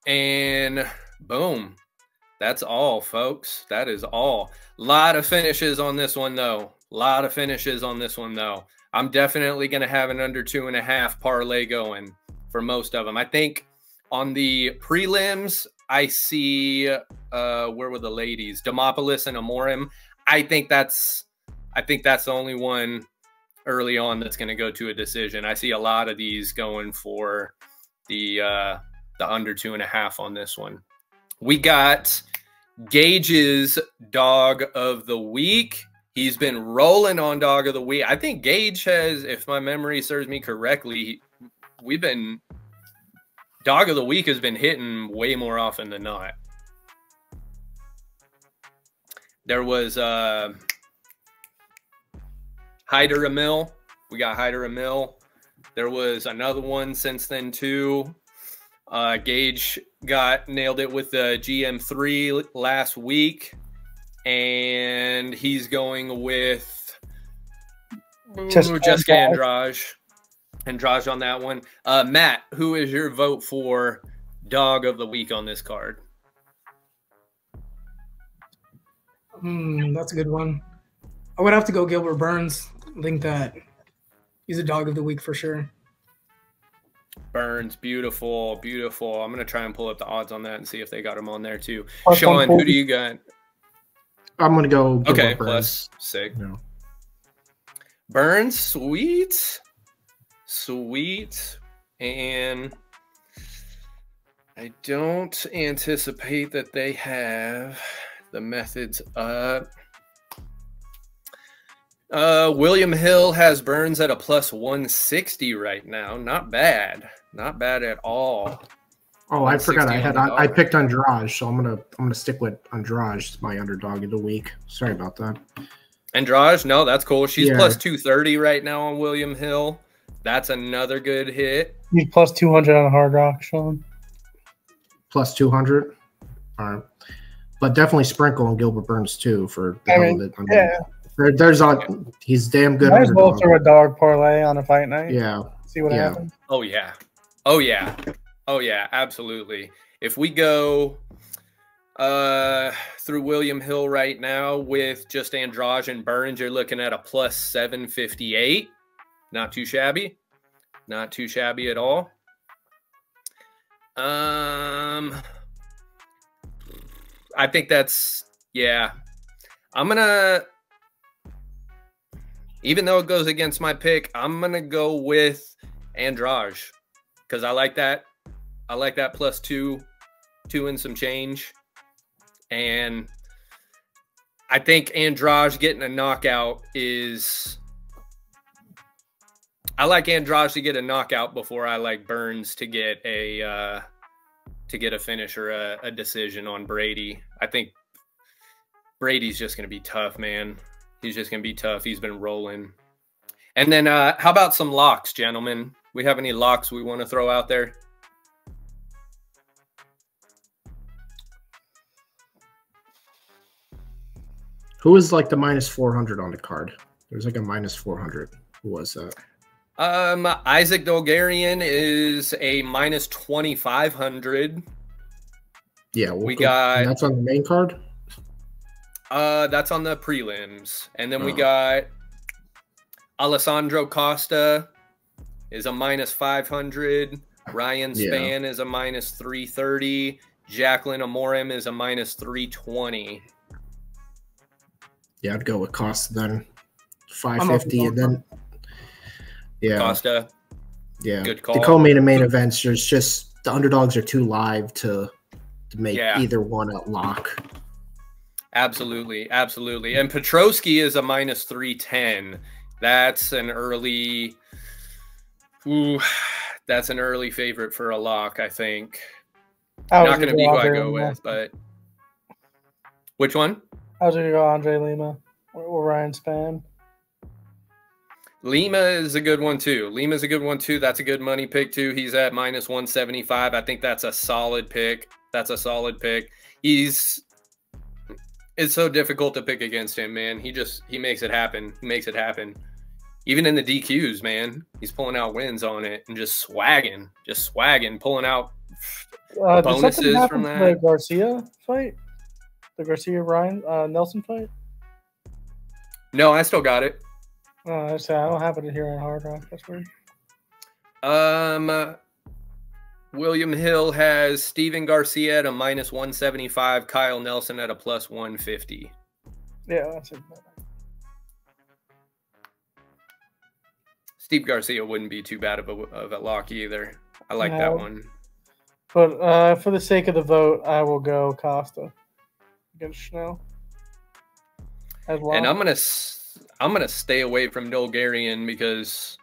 And boom. That's all, folks. That is all. Lot of finishes on this one, though. Lot of finishes on this one, though. I'm definitely going to have an under two and a half parlay going for most of them. I think on the prelims, I see uh where were the ladies? Demopoulos and Amorim. I think that's I think that's the only one early on that's going to go to a decision. I see a lot of these going for the uh, the under two and a half on this one. We got Gage's dog of the week. He's been rolling on dog of the week. I think Gage has, if my memory serves me correctly, we've been dog of the week has been hitting way more often than not. There was uh Hyder Amil. We got Hyder Amil. There was another one since then too. Uh, Gage got nailed it with the GM3 last week, and he's going with Jessica, Jessica Andrade. Andrade on that one. Uh, Matt, who is your vote for dog of the week on this card? Hmm, that's a good one. I would have to go Gilbert Burns. I think that he's a dog of the week for sure. Burns, beautiful, beautiful. I'm gonna try and pull up the odds on that and see if they got him on there too. Plus Sean, who do you got? I'm gonna go. Okay, plus plus six. No. Burns, sweet, sweet, and I don't anticipate that they have the methods up. Uh, William Hill has Burns at a plus 160 right now. Not bad. Not bad at all. Oh, I forgot. I had I, I, picked Andrade, so I'm gonna I'm gonna stick with Andrade. It's my underdog of the week. Sorry about that. Andrade, no, that's cool. She's yeah. plus 230 right now on William Hill. That's another good hit. He's plus 200 on Hard Rock, Sean. Plus 200. All right, but definitely sprinkle on Gilbert Burns too for the I mean, I mean, yeah. There, there's on. He's damn good. Might as well throw a dog parlay on a fight night. Yeah. See what yeah. happens. Oh yeah. Oh yeah. Oh yeah. Absolutely. If we go uh through William Hill right now with just Andrade and Burns, you're looking at a plus 758. Not too shabby. Not too shabby at all. Um I think that's yeah. I'm gonna even though it goes against my pick, I'm gonna go with Andrade because I like that. I like that plus two, two and some change, and I think Andrade getting a knockout is. I like Andrade to get a knockout before I like Burns to get a uh, to get a finish or a, a decision on Brady. I think Brady's just to be tough, man. He's just going to be tough. He's been rolling. And then uh how about some locks, gentlemen? We have any locks we want to throw out there? Who was like the minus 400 on the card? There's like a minus 400. Who was that? Um, Isaac Dulgarian is a minus 2500. Yeah, we'll We go- got- that's on the main card. Uh, that's on the prelims. And then we Oh. got Alessandro Costa is a minus 500. Ryan Yeah. Spann is a minus 330. Jaqueline Amorim is a minus 320. Yeah, I'd go with Costa then. 550 and then yeah, Costa, yeah. good The call. co-main and main events, there's just the underdogs are too live to to make Yeah. either one a lock. Absolutely, absolutely. And Petroski is a minus 310. That's an early ooh, that's an early favorite for a lock, I think. I Not going to be who I go Lima. with, but which one? I was gonna go Andre Lima or, or Ryan Spann. Lima is a good one too. Lima's a good one too. That's a good money pick too. He's at minus 175. I think that's a solid pick. That's a solid pick. He's it's so difficult to pick against him, man. He just he makes it happen. He makes it happen. Even in the DQs, man, he's pulling out wins on it and just swagging, just swagging, pulling out. Uh, Bonuses from that? The Garcia fight, the Garcia Ryan uh, Nelson fight. No, I still got it. Uh, I say I don't have it here on Hard Rock. That's weird. Um, William Hill has Steven Garcia at a minus 175, Kyle Nelson at a plus 150. Yeah, that's it. Steve Garcia wouldn't be too bad of a, of a lock either. I like that one. But uh, for the sake of the vote, I will go Costa against Schnell. As well. And I'm gonna I'm gonna stay away from Dulgarian because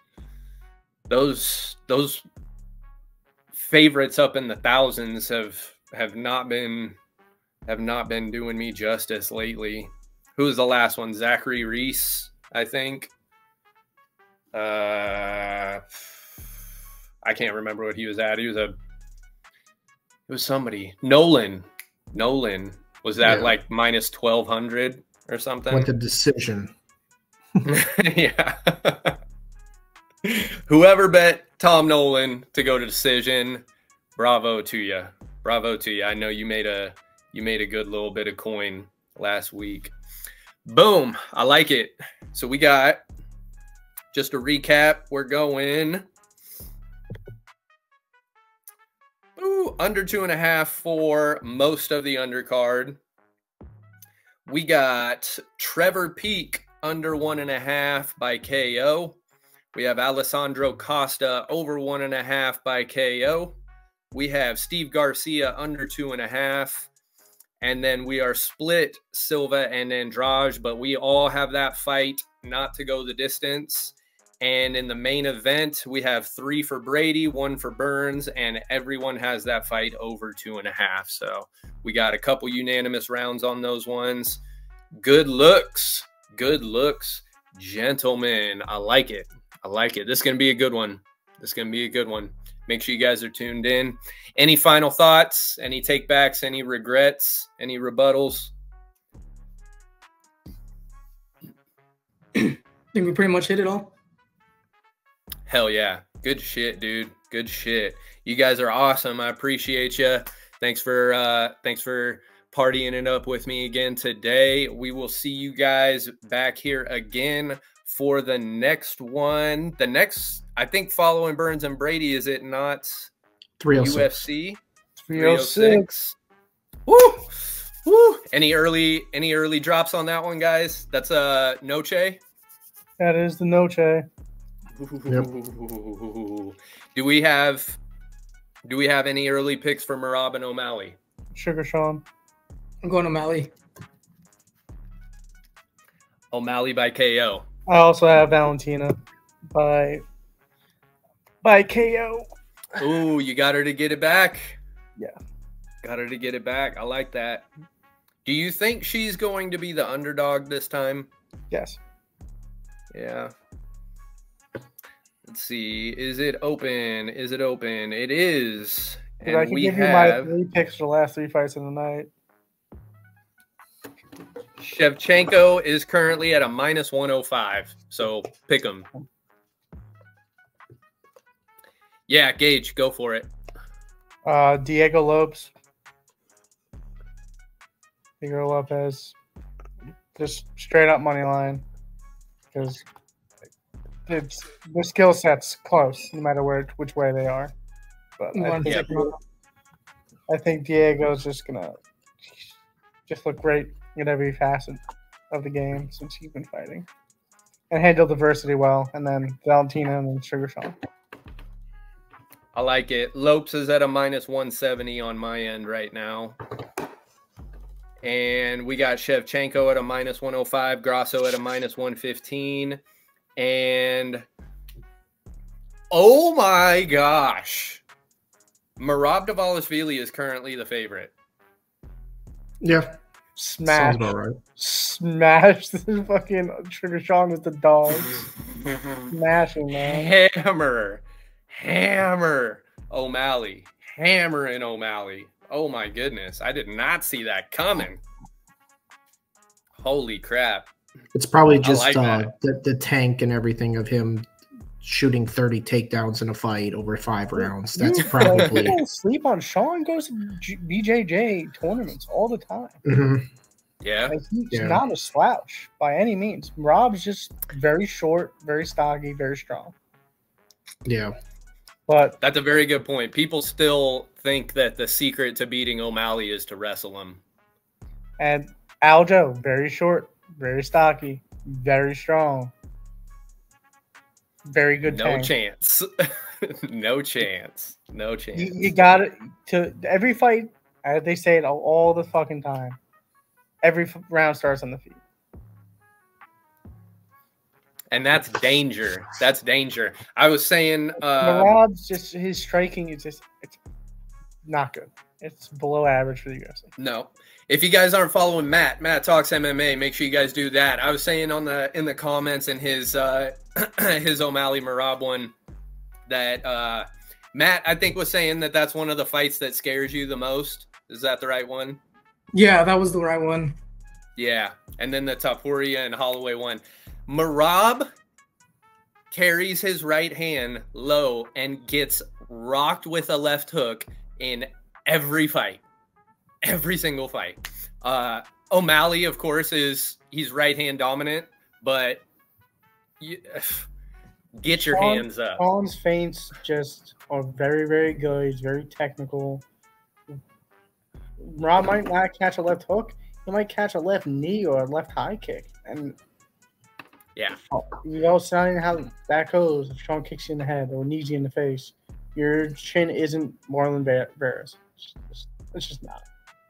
those those favorites up in the thousands have have not been have not been doing me justice lately. Who was the last one? Zachary Reese, I think. Uh, I can't remember what he was at. He was a it was somebody Nolan. Nolan was that Yeah. like minus twelve hundred or something? Went to decision. yeah. Whoever bet Tom Nolan to go to decision, bravo to you. Bravo to you. I know you made a you made a good little bit of coin last week. Boom. I like it. So we got just a recap. We're going ooh, under two and a half for most of the undercard. We got Trevor Peek under one and a half by KO. We have Alessandro Costa over one and a half by KO. We have Steve Garcia under two and a half. And then we are split Silva and Andrade, but we all have that fight not to go the distance. And in the main event, we have three for Brady, one for Burns, and everyone has that fight over two and a half. So we got a couple unanimous rounds on those ones. Good looks. Good looks. Gentlemen, I like it. I like it. This is going to be a good one. This is going to be a good one. Make sure you guys are tuned in. Any final thoughts? Any takebacks? Any regrets? Any rebuttals? I think we pretty much hit it all. Hell yeah. Good shit, dude. Good shit. You guys are awesome. I appreciate you. Thanks for uh thanks for partying it up with me again today. We will see you guys back here again for the next one. The next I think following Burns and Brady is it not 306. UFC 306. Woo! Woo! Any early any early drops on that one, guys? That's a uh Noche. That is the Noche. Do we have do we have any early picks for Merab and O'Malley? Sugar Sean. I'm going to Mally. O'Malley by KO. I also have Valentina by by KO. Ooh, you got her to get it back. Yeah. Got her to get it back. I like that. Do you think she's going to be the underdog this time? Yes. Yeah. Let's see. Is it open? Is it open? It is. And I can give you my three picks for the last three fights of the night. Shevchenko is currently at a minus 105. So pick him. Yeah, Gage, go for it. Uh, Diego Lopes. Diego Lopes. Just straight up money line. Because it's the skill set's close, no matter where which way they are. But I think, I think Diego's just gonna just look great in every facet of the game since he's been fighting, and handle diversity well. And then Valentina and then Sugar Sean. I like it. Lopes is at a minus 170 on my end right now. And we got Shevchenko at a minus 105, Grasso at a minus 115. And oh my gosh, Merab Dvalishvili is currently the favorite. Yeah. Smash. Right. Smash this fucking Trigger Sean with the dogs. Smashing, man. Hammer. Hammer. O'Malley. Hammer and O'Malley. Oh my goodness. I did not see that coming. Holy crap. It's probably just like uh, the, the tank and everything of him shooting 30 takedowns in a fight over five rounds. That's probably sleep on Sean goes to BJJ tournaments all the time. Mm-hmm. Yeah, like he's yeah. not a slouch by any means. Rob's just very short, very stocky, very strong. Yeah, but that's a very good point. People still think that the secret to beating O'Malley is to wrestle him. And Aljo, very short, very stocky, very strong, very good. No tank. chance. no chance. No chance. You, you got it to every fight. As they say it all, all the fucking time. Every round starts on the feet. And that's danger. That's danger. I was saying uh Merab's just his striking is just it's not good. It's below average for the UFC. No. If you guys aren't following Matt, Matt talks MMA. Make sure you guys do that. I was saying on the in the comments in his uh, his O'Malley Merab one that uh, Matt I think was saying that that's one of the fights that scares you the most. Is that the right one? Yeah, that was the right one. Yeah, and then the Topuria and Holloway one. Merab carries his right hand low and gets rocked with a left hook in every fight every single fight. Uh, O'Malley, of course, is he's right hand dominant, but you, get your Sean, hands up. Sean's feints just are very, very good. He's very technical. Rob might not catch a left hook. He might catch a left knee or a left high kick. And yeah, you know, sounding how that goes. If Sean kicks you in the head or knees you in the face, your chin isn't Marlon Vera's. It's just, it's just not.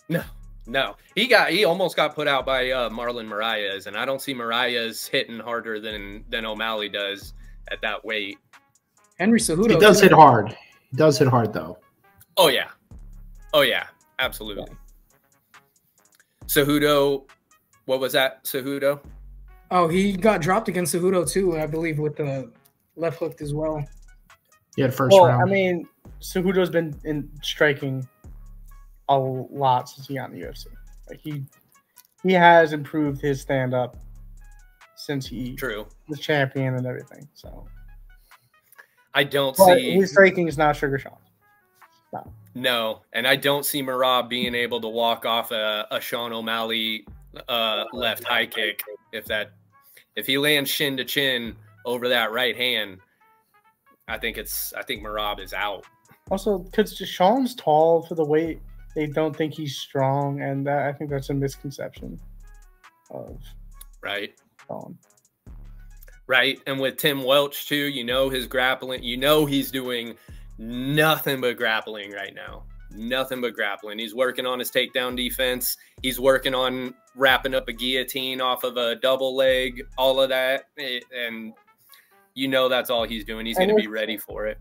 No, no. He got he almost got put out by uh, Marlon Moraes, and I don't see Moraes hitting harder than than O'Malley does at that weight. Henry Cejudo. He does hit hard. He does hit hard though. Oh yeah, oh yeah, absolutely. Yeah. Cejudo, what was that? Cejudo. Oh, he got dropped against Cejudo too, I believe, with the left hook as well. Yeah, first well, round. I mean, Cejudo's been in striking a lot since he got in the UFC. Like he he has improved his stand up since he true was champion and everything. So I don't but see his striking is not Sugar Sean. No. No, and I don't see Merab being able to walk off a, a Sean O'Malley uh, left high kick if that if he lands shin to chin over that right hand. I think it's I think Merab is out. Also, because Sean's tall for the weight they don't think he's strong, and that, I think that's a misconception of right. Um, right, and with Tim Welch too, you know his grappling. You know he's doing nothing but grappling right now. Nothing but grappling. He's working on his takedown defense. He's working on wrapping up a guillotine off of a double leg. All of that, and you know that's all he's doing. He's going to be ready for it.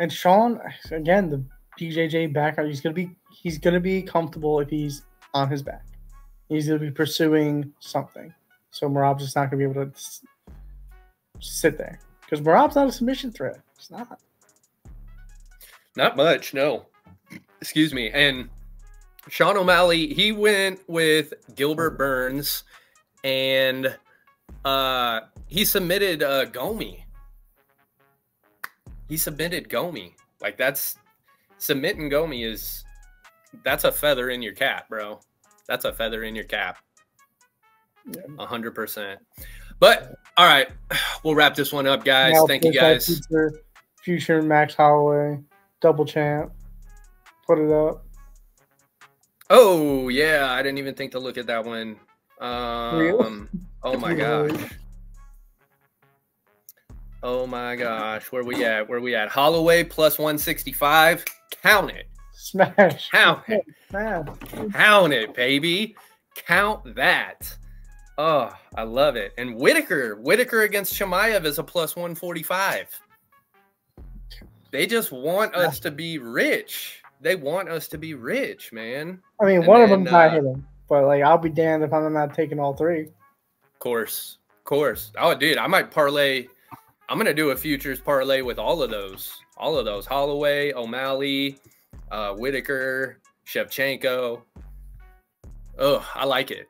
And Sean, again, the BJJ background, he's going to be he's going to be comfortable if he's on his back. He's going to be pursuing something. So Merab's just not going to be able to sit there Because Merab's not a submission threat. It's not. Not much, no. Excuse me. And Sean O'Malley, he went with Gilbert Burns and uh he submitted uh Gomi. He submitted Gomi. Like that's submitting Gomi is that's a feather in your cap, bro. That's a feather in your cap. A hundred percent. But all right, we'll wrap this one up, guys. Now, Thank you guys. Future, future Max Holloway, double champ. Put it up. Oh yeah, I didn't even think to look at that one. Um, oh my gosh. Oh my gosh, where we at? Where we at? Holloway plus 165. Count it. Smash. Count it. Man. Count it, baby. Count that. Oh, I love it. And Whittaker, Whittaker against Chimaev is a plus 145. They just want us to be rich. They want us to be rich, man. I mean, And one of then, them got uh, hit him, but like I'll be damned if I'm not taking all three. course, course. Oh, dude, I might parlay. I'm gonna do a futures parlay with all of those, all of those. Holloway, O'Malley, uh, Whittaker, Shevchenko. Oh, I like it.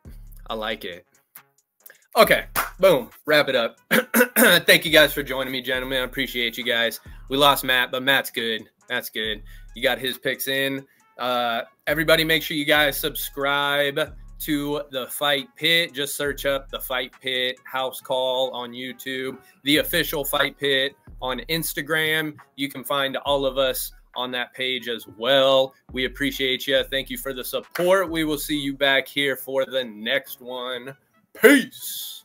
I like it. Okay, boom. Wrap it up. Thank you guys for joining me, gentlemen. I appreciate you guys. We lost Matt, but Matt's good. That's good. You got his picks in. Uh, everybody, make sure you guys subscribe to the Fight Pit. Just search up the Fight Pit House Call on YouTube, the official Fight Pit on Instagram. You can find all of us on that page as well. We appreciate you. Thank you for the support. We will see you back here for the next one. Peace.